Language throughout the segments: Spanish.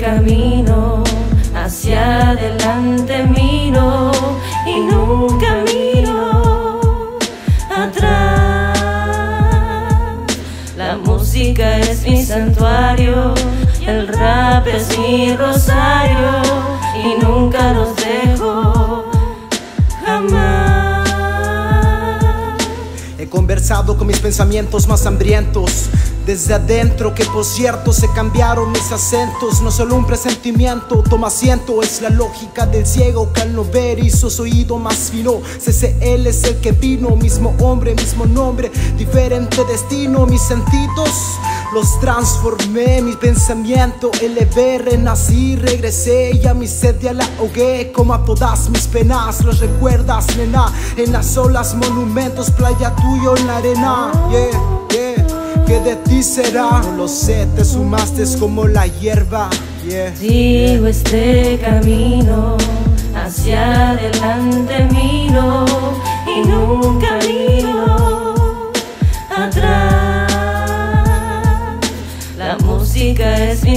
camino, hacia adelante miro y nunca miro atrás. La música es mi santuario, el rap es mi rosario Con mis pensamientos más hambrientos. Desde adentro que por cierto se cambiaron mis acentos. No solo un presentimiento, toma asiento. Es la lógica del ciego que al no ver hizo su oído más fino. CCL es el que vino, mismo hombre, mismo nombre Diferente destino, mis sentidos los transformé, mi pensamiento elevé, renací, regresé y a mi sed ya la ahogué Como a todas mis penas, los recuerdas, nena En las olas, monumentos, playa tuyo en la arena Yeah, yeah ¿Qué de ti será? No lo sé, te sumaste como la hierba. Yeah. Sigo este camino, hacia adelante miro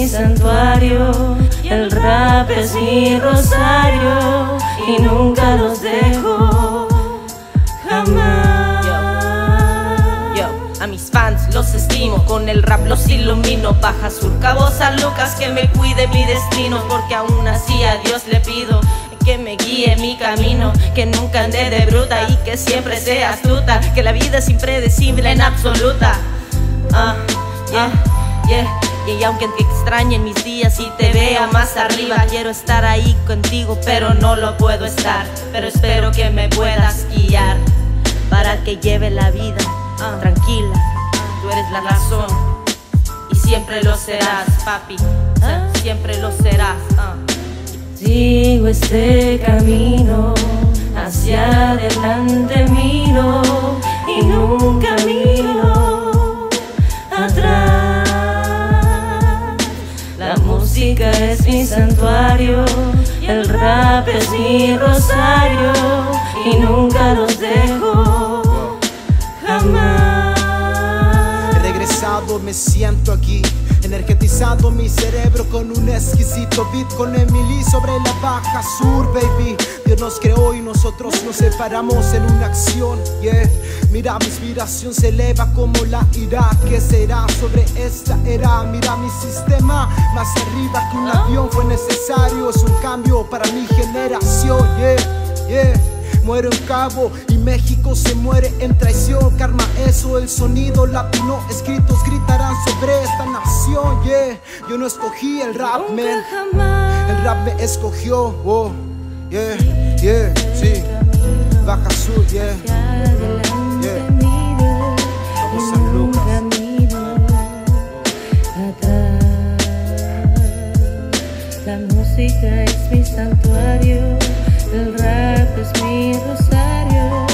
santuario el rap es mi rosario y nunca los dejo jamás. A mis fans los estimo, con el rap los ilumino Baja surcabo San Lucas que me cuide mi destino Porque aún así a Dios le pido que me guíe mi camino Que nunca ande de bruta y que siempre sea astuta Que la vida es impredecible en absoluta ah, yeah, yeah. Y aunque te extrañen mis días y te vea más arriba Quiero estar ahí contigo pero no lo puedo estar Pero espero que me puedas guiar Para que lleve la vida Ah. tranquila, tú eres la razón y siempre lo serás, papi, ah. siempre lo serás. Ah. Sigo este camino, hacia adelante miro música es mi santuario, el rap es mi rosario y nunca los dejo He regresado, me siento aquí Energetizado mi cerebro con un exquisito beat Con Emily sobre la baja sur, baby. Dios nos creó y nosotros nos separamos en una acción, yeah Mira, mi inspiración se eleva como la ira ¿Qué será sobre esta era? Mira mi sistema Más arriba que un avión fue necesario Es un cambio para mi generación, yeah, yeah muero en cabo y México se muere en traición. Karma, eso, el sonido latino, escritos gritarán sobre esta nación. Yeah, yo no escogí el rap, man. El rap me escogió. Oh, yeah, yeah, sí. Baja Sur, yeah. La música es mi santuario el rap es mi rosario